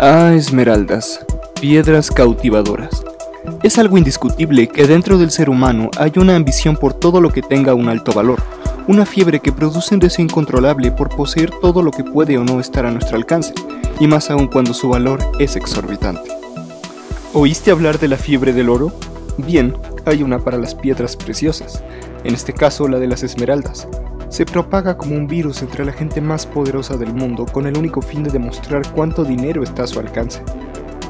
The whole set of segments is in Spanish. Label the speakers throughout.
Speaker 1: Ah, esmeraldas, piedras cautivadoras. Es algo indiscutible que dentro del ser humano hay una ambición por todo lo que tenga un alto valor, una fiebre que produce un deseo incontrolable por poseer todo lo que puede o no estar a nuestro alcance, y más aún cuando su valor es exorbitante. ¿Oíste hablar de la fiebre del oro? Bien, hay una para las piedras preciosas, en este caso la de las esmeraldas. Se propaga como un virus entre la gente más poderosa del mundo con el único fin de demostrar cuánto dinero está a su alcance,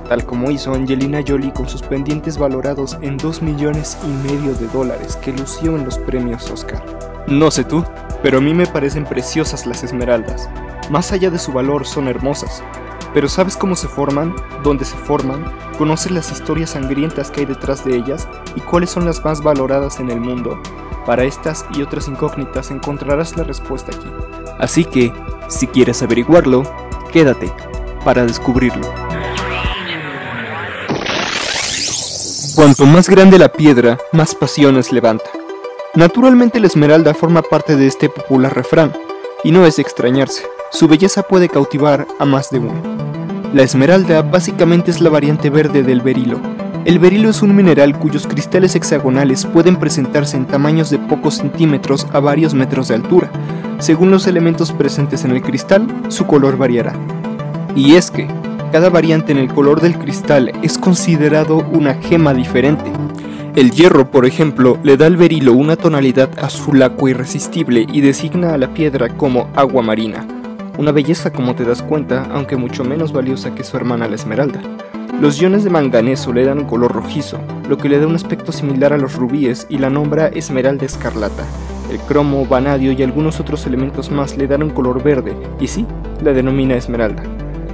Speaker 1: tal como hizo Angelina Jolie con sus pendientes valorados en 2 millones y medio de dólares que lució en los premios Oscar. No sé tú, pero a mí me parecen preciosas las esmeraldas. Más allá de su valor son hermosas. Pero ¿sabes cómo se forman? ¿Dónde se forman? ¿Conoces las historias sangrientas que hay detrás de ellas? ¿Y cuáles son las más valoradas en el mundo? Para estas y otras incógnitas encontrarás la respuesta aquí. Así que, si quieres averiguarlo, quédate para descubrirlo. Cuanto más grande la piedra, más pasiones levanta. Naturalmente la esmeralda forma parte de este popular refrán, y no es extrañarse, su belleza puede cautivar a más de uno. La esmeralda básicamente es la variante verde del berilo, el berilo es un mineral cuyos cristales hexagonales pueden presentarse en tamaños de pocos centímetros a varios metros de altura. Según los elementos presentes en el cristal, su color variará. Y es que, cada variante en el color del cristal es considerado una gema diferente. El hierro, por ejemplo, le da al berilo una tonalidad azul irresistible y designa a la piedra como agua marina. Una belleza como te das cuenta, aunque mucho menos valiosa que su hermana la esmeralda. Los iones de manganeso le dan un color rojizo, lo que le da un aspecto similar a los rubíes y la nombra esmeralda escarlata. El cromo, vanadio y algunos otros elementos más le dan un color verde, y sí, la denomina esmeralda.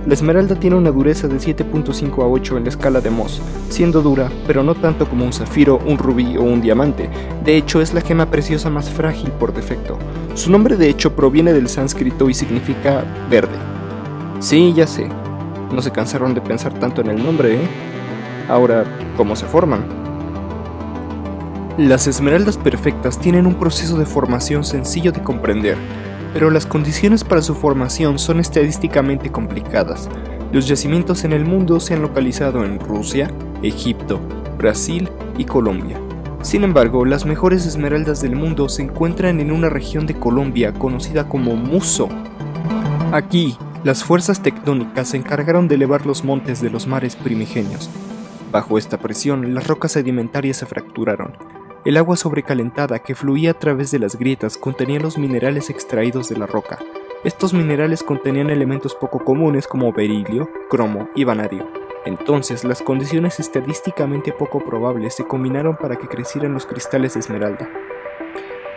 Speaker 1: La esmeralda tiene una dureza de 7.5 a 8 en la escala de Mohs, siendo dura, pero no tanto como un zafiro, un rubí o un diamante. De hecho, es la gema preciosa más frágil por defecto. Su nombre de hecho proviene del sánscrito y significa verde. Sí, ya sé, no se cansaron de pensar tanto en el nombre, ¿eh? Ahora, ¿cómo se forman? Las esmeraldas perfectas tienen un proceso de formación sencillo de comprender, pero las condiciones para su formación son estadísticamente complicadas. Los yacimientos en el mundo se han localizado en Rusia, Egipto, Brasil y Colombia. Sin embargo, las mejores esmeraldas del mundo se encuentran en una región de Colombia conocida como Muso. Aquí, las fuerzas tectónicas se encargaron de elevar los montes de los mares primigenios. Bajo esta presión, las rocas sedimentarias se fracturaron. El agua sobrecalentada que fluía a través de las grietas contenía los minerales extraídos de la roca. Estos minerales contenían elementos poco comunes como berilio, cromo y vanadio. Entonces, las condiciones estadísticamente poco probables se combinaron para que crecieran los cristales de esmeralda.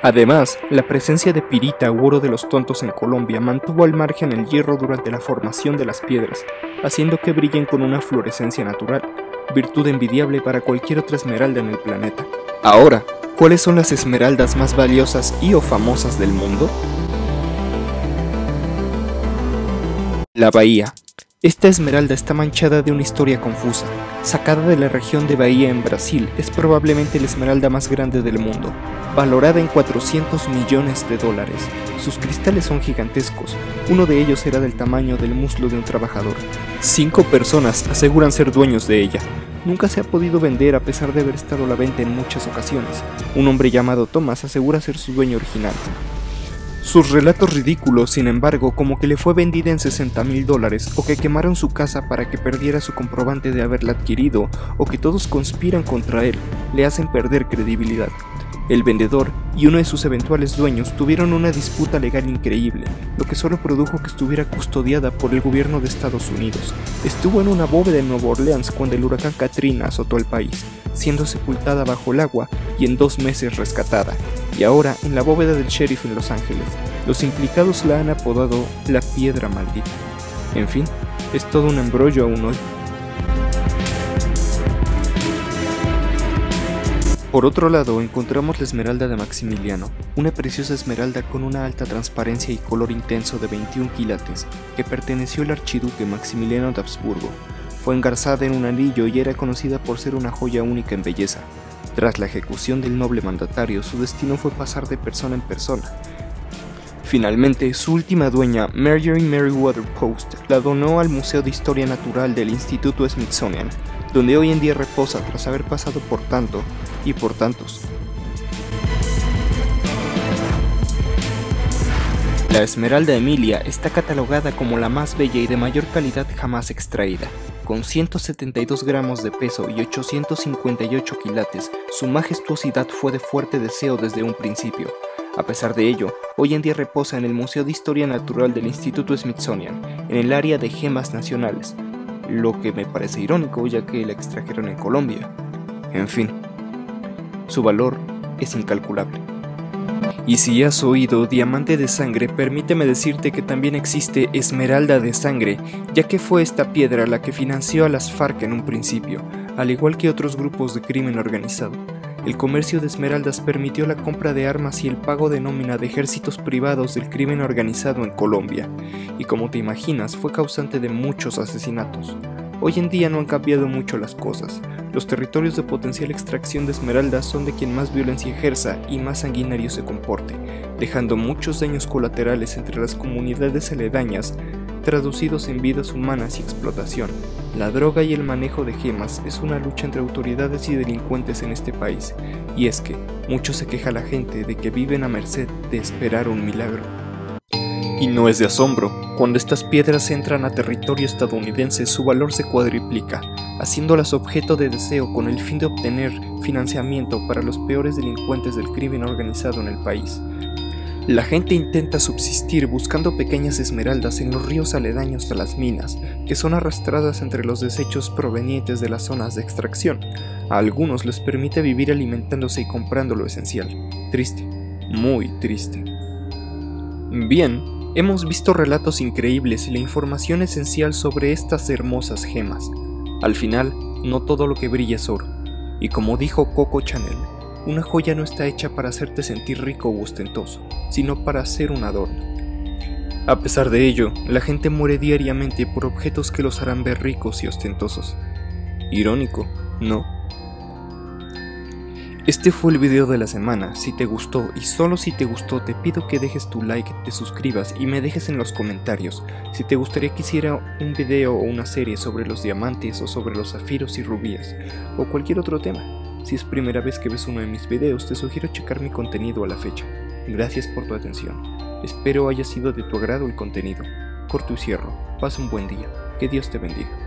Speaker 1: Además, la presencia de pirita u oro de los tontos en Colombia mantuvo al margen el hierro durante la formación de las piedras, haciendo que brillen con una fluorescencia natural, virtud envidiable para cualquier otra esmeralda en el planeta. Ahora, ¿cuáles son las esmeraldas más valiosas y o famosas del mundo? La Bahía. Esta esmeralda está manchada de una historia confusa. Sacada de la región de Bahía en Brasil, es probablemente la esmeralda más grande del mundo, valorada en 400 millones de dólares. Sus cristales son gigantescos, uno de ellos era del tamaño del muslo de un trabajador. Cinco personas aseguran ser dueños de ella. Nunca se ha podido vender a pesar de haber estado a la venta en muchas ocasiones. Un hombre llamado Thomas asegura ser su dueño original. Sus relatos ridículos, sin embargo, como que le fue vendida en 60 mil dólares, o que quemaron su casa para que perdiera su comprobante de haberla adquirido, o que todos conspiran contra él, le hacen perder credibilidad. El vendedor y uno de sus eventuales dueños tuvieron una disputa legal increíble, lo que solo produjo que estuviera custodiada por el gobierno de Estados Unidos. Estuvo en una bóveda en Nueva Orleans cuando el huracán Katrina azotó el país, siendo sepultada bajo el agua y en dos meses rescatada, y ahora en la bóveda del sheriff en Los Ángeles. Los implicados la han apodado la piedra maldita. En fin, es todo un embrollo aún hoy. Por otro lado, encontramos la esmeralda de Maximiliano, una preciosa esmeralda con una alta transparencia y color intenso de 21 quilates, que perteneció al archiduque Maximiliano de Habsburgo. Fue engarzada en un anillo y era conocida por ser una joya única en belleza. Tras la ejecución del noble mandatario, su destino fue pasar de persona en persona, Finalmente, su última dueña, Marjorie Meriwether Post, la donó al Museo de Historia Natural del Instituto Smithsonian, donde hoy en día reposa tras haber pasado por tanto y por tantos. La Esmeralda Emilia está catalogada como la más bella y de mayor calidad jamás extraída. Con 172 gramos de peso y 858 quilates, su majestuosidad fue de fuerte deseo desde un principio. A pesar de ello, hoy en día reposa en el Museo de Historia Natural del Instituto Smithsonian, en el área de gemas nacionales, lo que me parece irónico ya que la extrajeron en Colombia. En fin, su valor es incalculable. Y si has oído diamante de sangre, permíteme decirte que también existe esmeralda de sangre, ya que fue esta piedra la que financió a las FARC en un principio, al igual que otros grupos de crimen organizado. El comercio de esmeraldas permitió la compra de armas y el pago de nómina de ejércitos privados del crimen organizado en Colombia, y como te imaginas fue causante de muchos asesinatos. Hoy en día no han cambiado mucho las cosas. Los territorios de potencial extracción de esmeraldas son de quien más violencia ejerza y más sanguinario se comporte, dejando muchos daños colaterales entre las comunidades aledañas, traducidos en vidas humanas y explotación. La droga y el manejo de gemas es una lucha entre autoridades y delincuentes en este país, y es que mucho se queja la gente de que viven a merced de esperar un milagro. Y no es de asombro, cuando estas piedras entran a territorio estadounidense su valor se cuadriplica, haciéndolas objeto de deseo con el fin de obtener financiamiento para los peores delincuentes del crimen organizado en el país. La gente intenta subsistir buscando pequeñas esmeraldas en los ríos aledaños a las minas, que son arrastradas entre los desechos provenientes de las zonas de extracción. A algunos les permite vivir alimentándose y comprando lo esencial. Triste, muy triste. Bien, Hemos visto relatos increíbles y la información esencial sobre estas hermosas gemas. Al final, no todo lo que brilla es oro. Y como dijo Coco Chanel, una joya no está hecha para hacerte sentir rico o ostentoso, sino para ser un adorno. A pesar de ello, la gente muere diariamente por objetos que los harán ver ricos y ostentosos. Irónico, ¿no? Este fue el video de la semana, si te gustó y solo si te gustó te pido que dejes tu like, te suscribas y me dejes en los comentarios si te gustaría que hiciera un video o una serie sobre los diamantes o sobre los zafiros y rubíes o cualquier otro tema. Si es primera vez que ves uno de mis videos te sugiero checar mi contenido a la fecha. Gracias por tu atención. Espero haya sido de tu agrado el contenido. Corto y cierro. Pasa un buen día. Que Dios te bendiga.